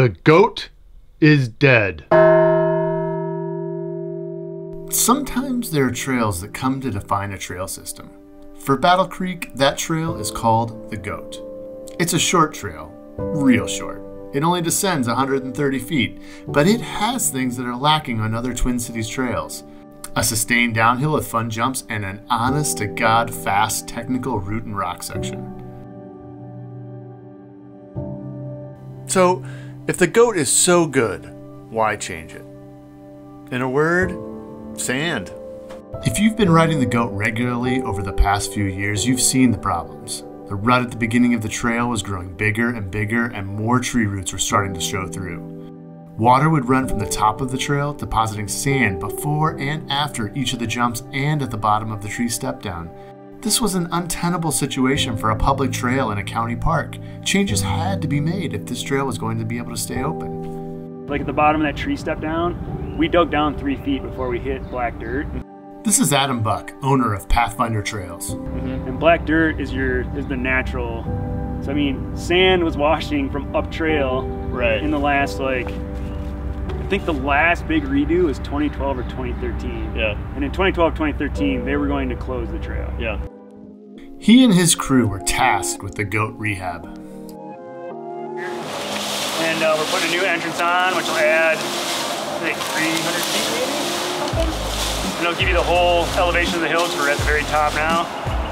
The goat is dead. Sometimes there are trails that come to define a trail system. For Battle Creek, that trail is called the Goat. It's a short trail, real short. It only descends 130 feet, but it has things that are lacking on other Twin Cities trails. A sustained downhill with fun jumps and an honest to God fast technical root and rock section. So, if the goat is so good, why change it? In a word, sand. If you've been riding the goat regularly over the past few years, you've seen the problems. The rut at the beginning of the trail was growing bigger and bigger, and more tree roots were starting to show through. Water would run from the top of the trail, depositing sand before and after each of the jumps and at the bottom of the tree step down. This was an untenable situation for a public trail in a county park. Changes had to be made if this trail was going to be able to stay open. Like at the bottom of that tree step down, we dug down three feet before we hit black dirt. This is Adam Buck, owner of Pathfinder Trails. Mm-hmm. And black dirt is your is the natural. So I mean, sand was washing from up trail right in the last like I think the last big redo was 2012 or 2013. Yeah. And in 2012, 2013, they were going to close the trail. Yeah. He and his crew were tasked with the goat rehab. And uh, we're putting a new entrance on, which will add like 300 feet maybe, Something. and it'll give you the whole elevation of the hills. We're at the very top now.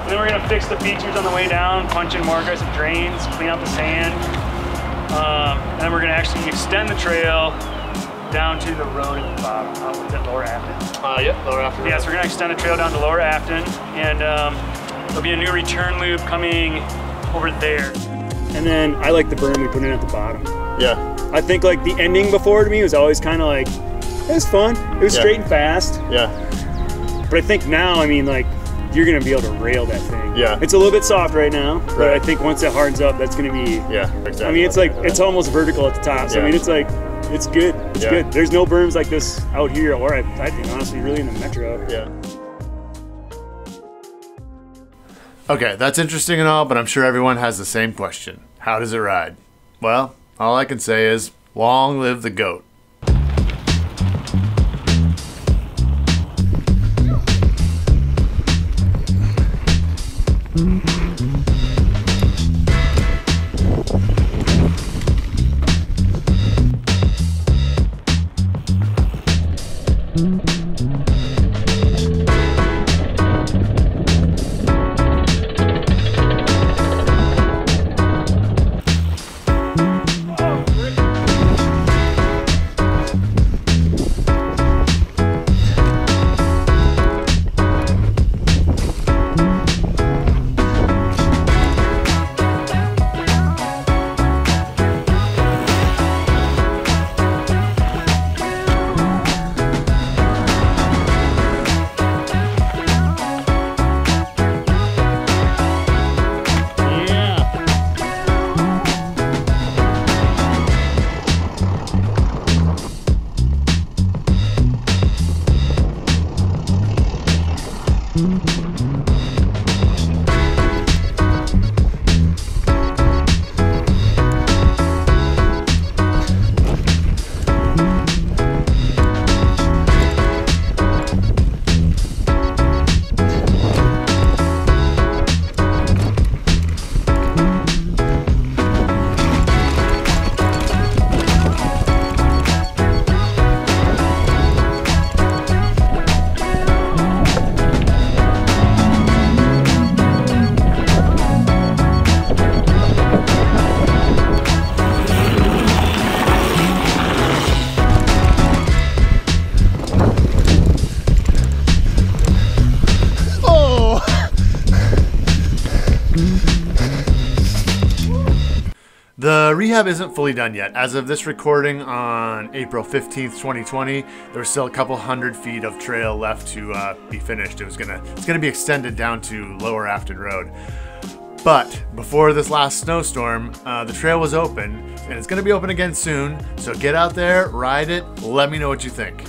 And then we're gonna fix the features on the way down, punch in more aggressive drains, clean out the sand. Um, and then we're gonna actually extend the trail down to the road at the bottom. Uh, what's that, Lower Afton? Uh, yep, Lower Afton. Yeah, so we're gonna extend the trail down to Lower Afton, and um, there'll be a new return loop coming over there. And then I like the berm we put in at the bottom. Yeah. I think like the ending before to me was always kind of like, it was fun. It was Yeah. straight and fast. Yeah. But I think now, I mean, like, you're gonna be able to rail that thing. Yeah. It's a little bit soft right now, but Right. I think once it hardens up, that's gonna be. Yeah. Exactly. I mean, it's like it's almost vertical at the top. So I mean, it's like it's good. It's Yeah. good. There's no berms like this out here, or I, I think honestly, really in the metro. Yeah. Okay, that's interesting and all, but I'm sure everyone has the same question. How does it ride? Well, all I can say is long live the goat. Rehab isn't fully done yet. As of this recording on April 15th, 2020, there's still a couple hundred feet of trail left to uh, be finished. It was gonna, it's gonna be extended down to Lower Afton Road. But before this last snowstorm, uh, the trail was open, and it's gonna be open again soon. So get out there, ride it, let me know what you think.